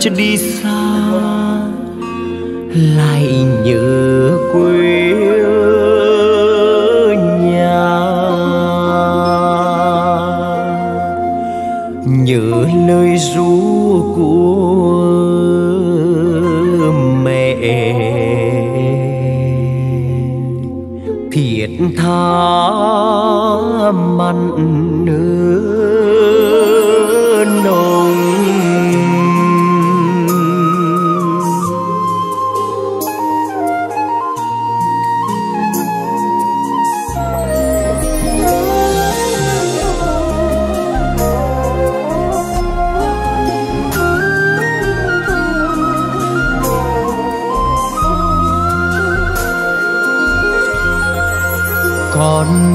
cho đi xa, lại nhớ quê nhà. Nhớ lời ru của mẹ. Thiệt tha mặn nở nồng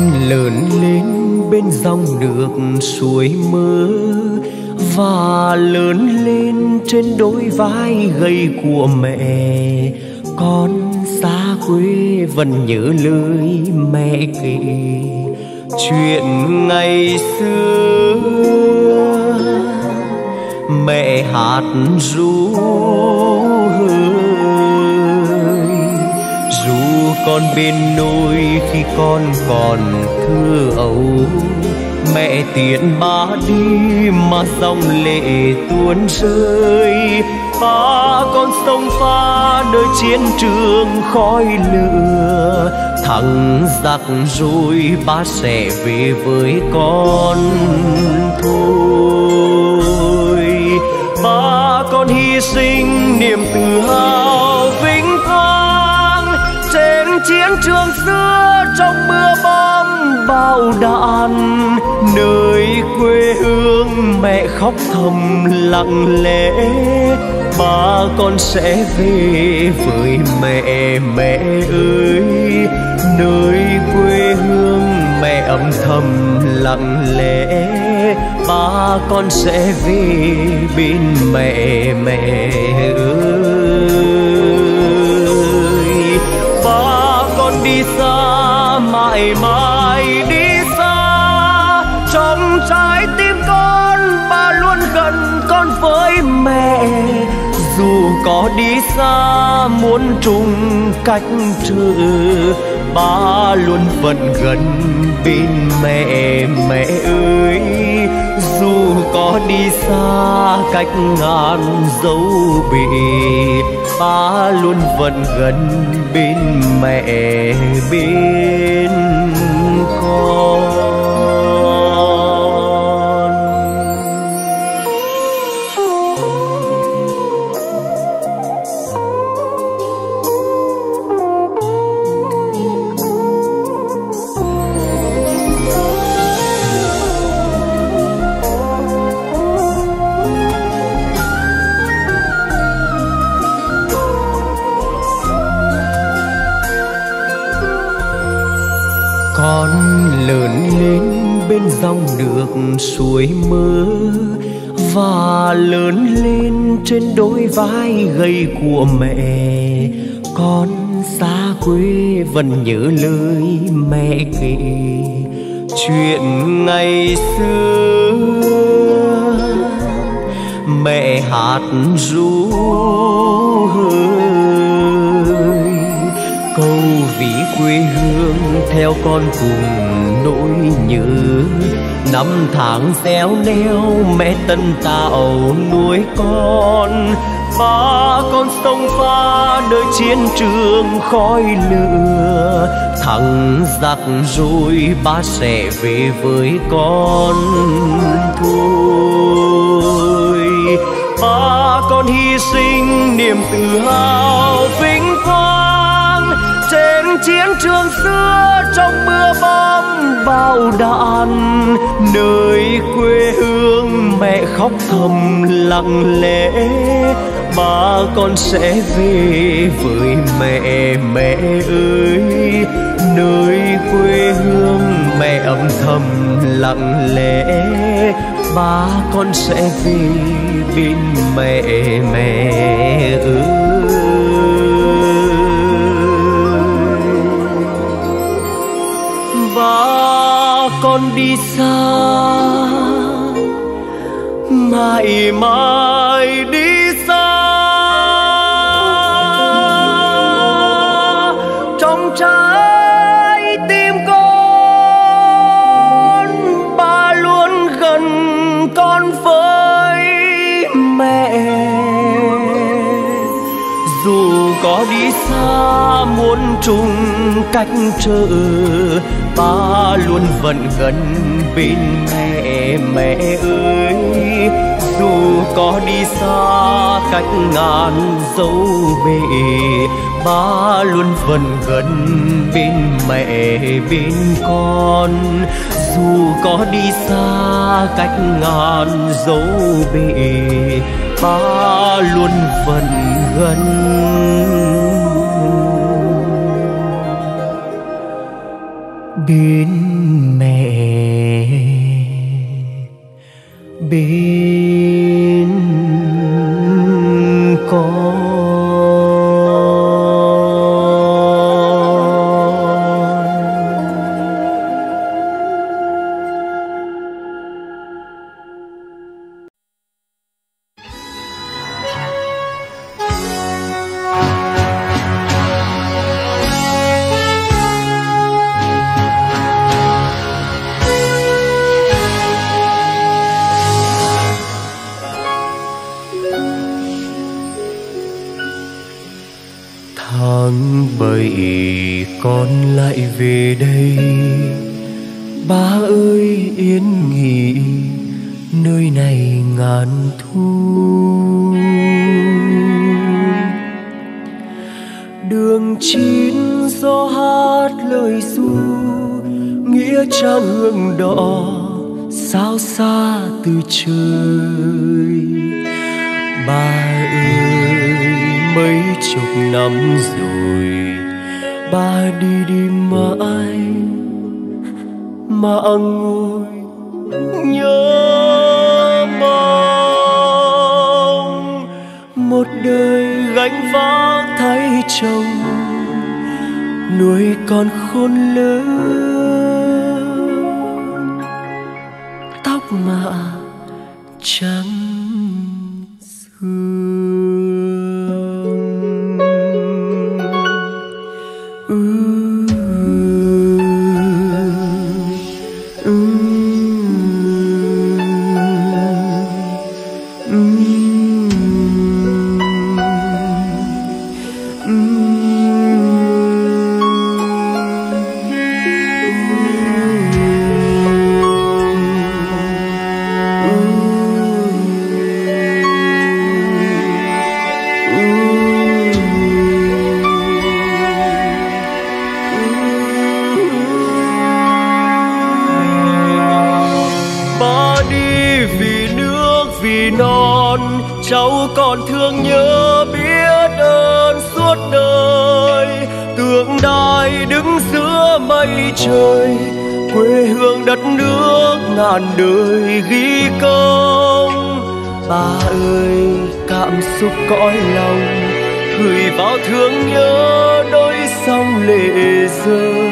con lớn lên bên dòng nước suối mơ và lớn lên trên đôi vai gầy của mẹ. Con xa quê vẫn nhớ lời mẹ kể chuyện ngày xưa. Mẹ hát ru hương con bên nôi khi con còn thơ ấu. Mẹ tiễn ba đi mà dòng lệ tuôn rơi. Ba con sông pha nơi chiến trường khói lửa. Thằng giặc rồi ba sẽ về với con thôi. Ba con hy sinh niềm tự hào chiến trường xưa trong mưa bom bao đạn, nơi quê hương mẹ khóc thầm lặng lẽ. Ba con sẽ về với mẹ mẹ ơi. Nơi quê hương mẹ âm thầm lặng lẽ. Ba con sẽ về bên mẹ mẹ ơi. Mãi mãi đi xa. Trong trái tim con, ba luôn gần con với mẹ. Dù có đi xa, muốn trùng cách trừ, ba luôn vẫn gần bên mẹ. Mẹ ơi, dù có đi xa, cách ngàn dấu biệt ba luôn vẫn gần bên mẹ bên con. Nước suối mơ và lớn lên trên đôi vai gầy của mẹ. Con xa quê vẫn nhớ lời mẹ kể chuyện ngày xưa. Mẹ hát ru hơi câu ví quê hương theo con cùng nỗi nhớ. Năm tháng réo neo mẹ tân tạo nuôi con, ba con sông pha nơi chiến trường khói lửa. Thằng giặc rồi ba sẽ về với con thôi. Ba con hy sinh niềm tự hào trong mưa bom bao đạn. Nơi quê hương mẹ khóc thầm lặng lẽ, ba con sẽ về với mẹ mẹ ơi. Nơi quê hương mẹ âm thầm lặng lẽ, ba con sẽ về bên mẹ mẹ ơi. Con đi xa mãi mãi đi xa muôn trùng cách trở ba luôn vẫn gần bên mẹ mẹ ơi. Dù có đi xa cách ngàn dấu bể ba luôn vẫn gần bên mẹ, bên con. Dù có đi xa cách ngàn dấu bể ba luôn vẫn gần. Bên mẹ. Bên tháng bảy con lại về đây. Ba ơi yên nghỉ nơi này ngàn thu. Đường chín gió hát lời ru nghĩa trang hương đỏ sao xa từ trời. Ba ơi mấy chục năm rồi, ba đi đi mãi mà ngồi nhớ mong. Một đời gánh vác thay chồng, nuôi con khôn lớn. Tóc mạ trắng đất nước ngàn đời ghi công. Ba ơi, cảm xúc cõi lòng, gửi vào thương nhớ đôi sông lệ rơi.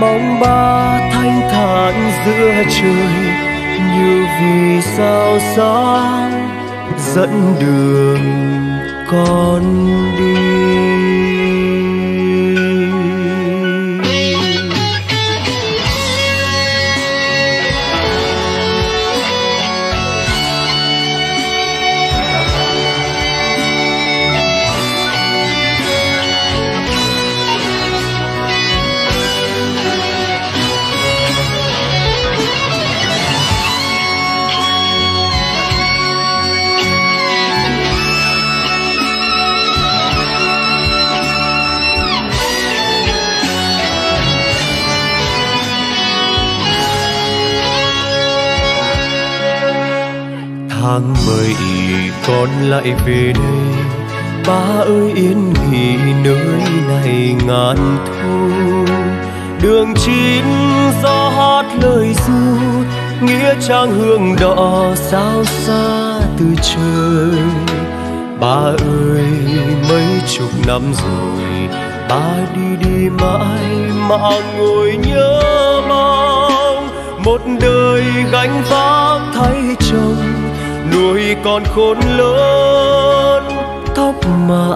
Mong ba thanh thản giữa trời, như vì sao sáng dẫn đường con đi. Lại về đây. Ba ơi, yên nghỉ nơi này ngàn thu. Đường chín gió hát lời ru nghĩa trang hương đỏ sao xa từ trời. Ba ơi, mấy chục năm rồi, ba đi đi mãi mà ngồi nhớ mong. Một đời gánh vác thay chồng nuôi con khôn lớn tóc mà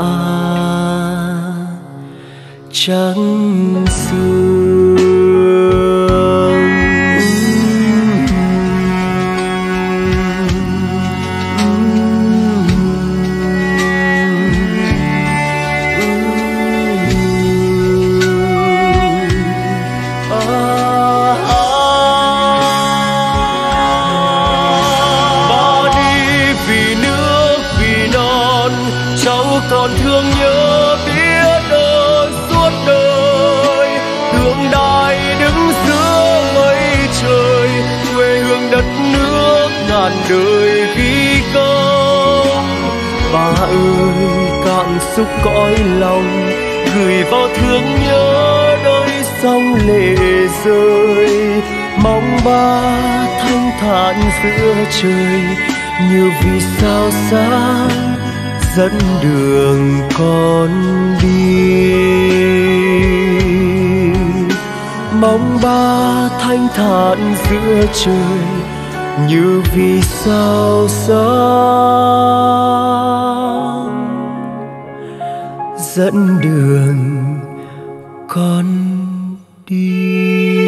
trắng xương nước ngàn đời ghi công. Bà ơi, cảm xúc cõi lòng, gửi vào thương nhớ đôi sông lệ rơi. Mong ba thanh thản giữa trời, như vì sao sáng dẫn đường con đi. Mong ba thanh thản giữa trời như vì sao sáng dẫn đường con đi?